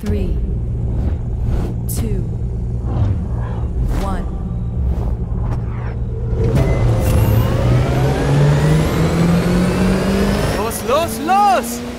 three, two, one. Los, los, los!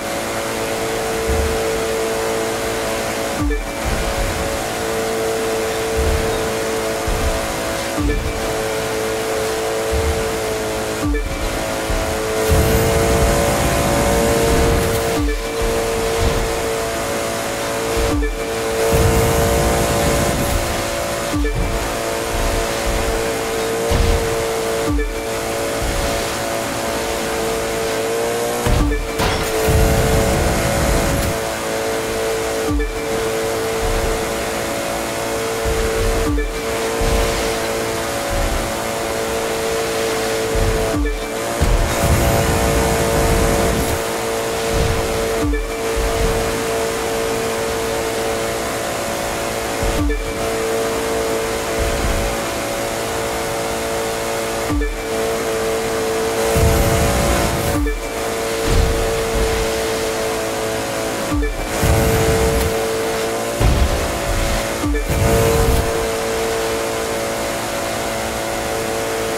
you.